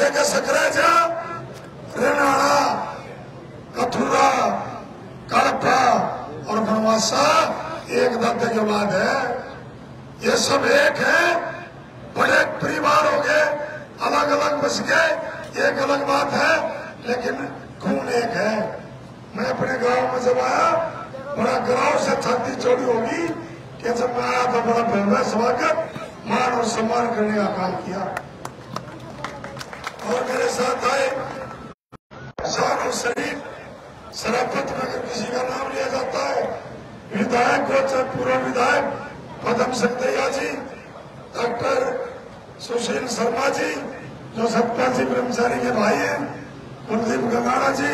से के रेनाड़ा कथुरा, कड़पा और बनवासा, एक दत्ते के बाद है। ये सब एक है, बड़े परिवार हो गए अलग अलग बस गए, एक अलग बात है, लेकिन खून एक है। मैं अपने गाँव में जब आया, बड़ा गाँव से छाती चोरी होगी कि जब मैं आया था बड़ा भव्य स्वागत मान और सम्मान करने का काम किया। और मेरे साथ आए। शान और शरीर शराफत में किसी का नाम लिया जाता है। विधायक को चाहे पूर्व विधायक पदम सिंह जी, डॉक्टर सुशील शर्मा जी, जो सतपाल जी ब्रह्मचारी के भाई हैं, कुलदीप गंगाड़ा जी,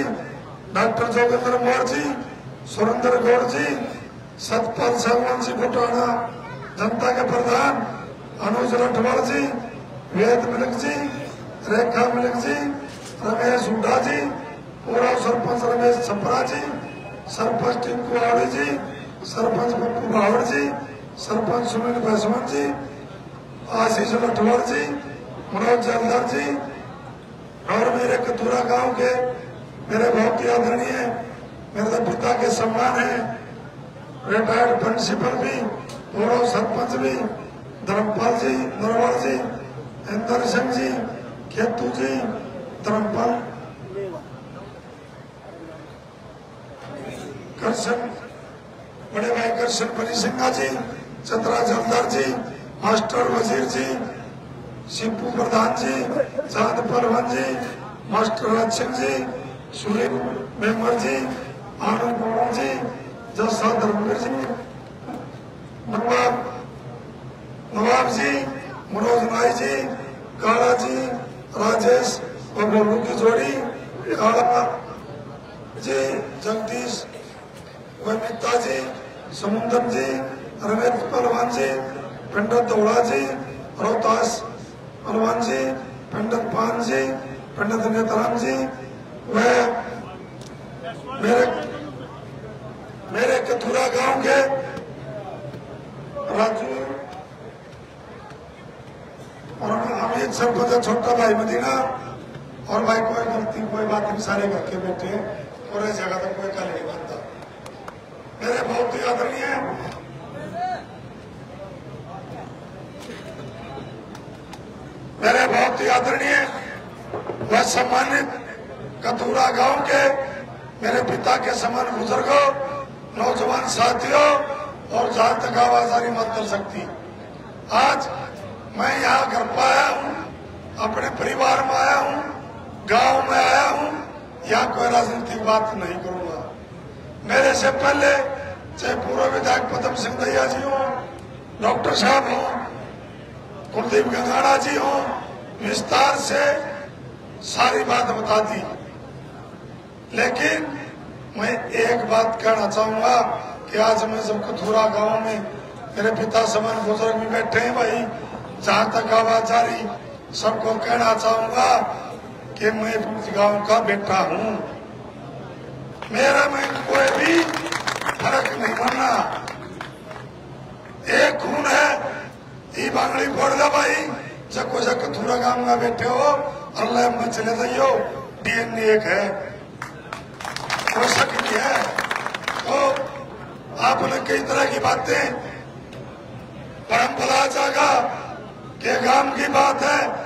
डॉक्टर जोगेंद्र मौर्य जी, सुरेंद्र गौड़ जी, सतपाल सागवान जी घुटाना जनता के प्रधान अनुज रठवाल जी, वेद मिलक जी रेखा मिलक जी, रमेश हुड्डा जी, पूरा सरपंच रमेश छपरा जी, सरपंच टिंकू आवड़े जी, सरपंच पप्पू भावड़ जी, सरपंच सुनील पासवान जी, आशीष रठवाल जी, मनोज जलधर जी, और मेरे कतूरा गाँव के मेरे बहुत ही आदरणीय मेरे तो पिता के सम्मान है रिटायर्ड प्रिंसिपल भी पूर्व सरपंच भी, धर्मपाल जी नरवाल जी, इंदर सिंह जी खेतू जी धर्मपाल करसन बड़े भाई Karsan Bali Sinha ji Chandra Jaldhar ji master Wazir ji Shipu Pradhan ji Chand Palwan ji master Raj Singh ji Sunil member ji Anand Gauda ji जसा धर्मवीर जी नवाब नवाब जी मनोज नाई जी काला जी राजेश और गोलू की जोड़ी काला जी, जगदीश, वमिता जी, समुंदर जी रमेश पहलवान जी, पंडित दौड़ा जी, रोहतास पहलवान जी, पंडित पान जी, पंडित नेताराम जी व मेरे मेरे कथुरा गाँव के राजू और सरपंच है, छोटा भाई मदीना और भाई कोई गलती कोई बात नहीं सारे घर के बैठे हैं। पूरे जगह तो कोई कल नहीं बनता। मेरे बहुत ही। आदरणीय मेरे बहुत ही। आदरणीय व सम्मानित कथूरा गाँव के मेरे पिता के समान बुज़ुर्गों नौजवान साथियों और जहाँ तक आवाजारी मत कर सकती। आज मैं यहाँ घर पर आया हूँ। अपने परिवार में आया हूँ, गाँव में आया हूँ, यहाँ कोई राजनीतिक बात नहीं करूँगा। मेरे से पहले चाहे पूर्व विधायक पदम सिंह दैया जी हो, डॉक्टर साहब हो, कुलदीप गंगाड़ा जी हो, विस्तार से सारी बात बता दी। लेकिन मैं एक बात कहना चाहूँगा कि आज मैं जब कथुरा गाँव में मेरे पिता समान बुज़ुर्ग भी बैठे हैं भाई, जहाँ तक आवाज़ जा रही सबको कहना चाहूँगा कि मैं इस गाँव का बेटा हूँ। मेरा में कोई भी फ़र्क नहीं बनना एक खून है ये बांगड़ी दे भाई। जको जक कथुरा गाँव में बैठे हो, अल्लाह में चले जाइयो। डीएनए एक है। हो सकती है। तो आपने कई तरह की बातें, परंपरा जागा के गाँव की बात है।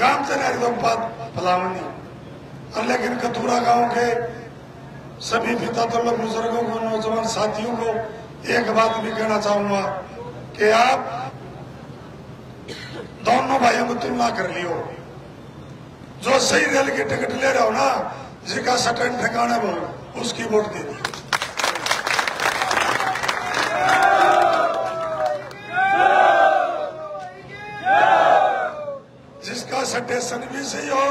नहीं तो फलावनी। और लेकिन कथुरा गाँव के सभी पिता तो लोग बुज़ुर्गों को, नौजवान साथियों को एक बात भी कहना चाहूँगा कि आप दोनों भाइयों को तुलना कर लियो। जो सही रेल की टिकट ले रहे हो ना, जिसका सटन ठिकाना वो, उसकी वोट दे दी स्टेशन भी सही हो,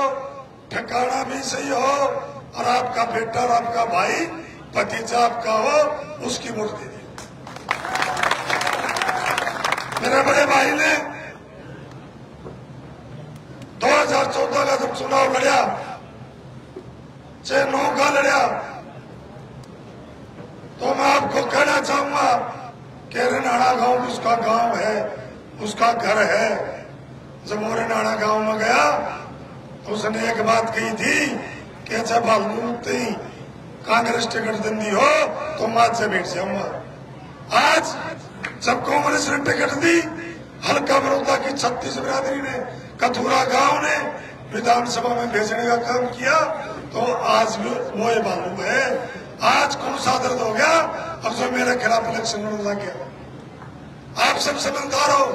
ठिकाना भी सही हो, और आपका बेटा और आपका भाई, भतीजा आपका हो, उसकी वोट दे दी मेरे बड़े भाई ने 2014 का जब चुनाव लड़ा चाहे नौ का लड़ा तो मैं आपको कहना चाहूँगा कि रेनाड़ा गाँव उसका गाँव है, उसका घर है जब नाना गाँव में गया तो उसने एक बात कही थी कि अच्छा बालू ही कांग्रेस टिकट दिंदी हो तो मात से बैठ जाऊँगा। आज जब कांग्रेस ने टिकट दी, हल्का बड़ौदा की छत्तीस बिरादरी ने, कथुरा गाँव ने विधानसभा में भेजने का काम किया तो आज भी ये मालूम है। आज कौन सा दर्द हो गया? अब जो मेरे खिलाफ इलेक्शन लड़ गया आप सब समझदार हो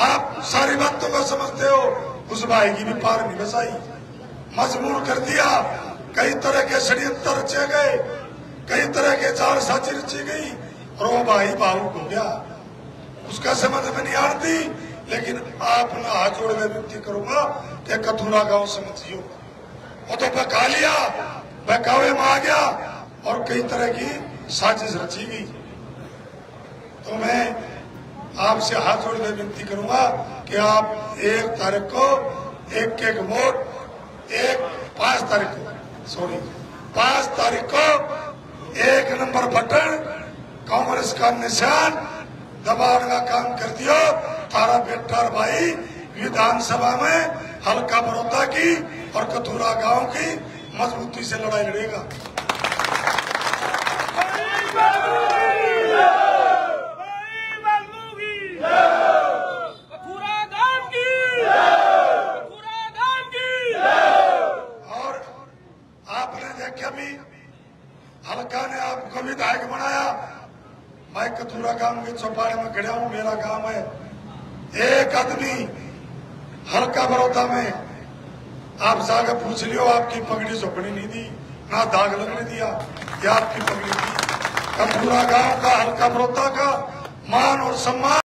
आप सारी बातों को समझते हो। उस भाई की भी पार नहीं बसाई। मजबूर कर दिया। कई तरह के षड्यंत्र रचे गए। कई तरह के चार साची रची गई और वो भाई भावुक हो गया। उसका समझ में नहीं आती लेकिन आप ना हाथ जोड़ में विनती करूँगा कि कथुरा गाँव समझियो वो तो बका लिया बहकावे में आ गया और कई तरह की साजिश रची गई। तो मैं आपसे हाथ जोड़ में विनती करूँगा कि आप एक तारीख को, एक एक वोट एक पाँच तारीख को सॉरी पाँच तारीख को एक नंबर बटन, कांग्रेस का निशान दबाने का काम कर दियो। तारा बेटा भाई विधानसभा में हल्का बड़ौदा की और कथुरा गाँव की मजबूती से लड़ाई लड़ेगा और आपने देखा भी हल्का ने आपको विधायक बनाया। मैं कथूरा गाँव के चौपाड़े में खड़ा हूँ, मेरा काम है। एक आदमी हल्का बड़ौदा में, आप जाकर पूछ लियो, आपकी पगड़ी झोपड़ी नहीं दी, ना दाग लगने दिया, ये आपकी पगड़ी थी कथूरा गाँव का, हल्का बड़ौदा का मान और सम्मान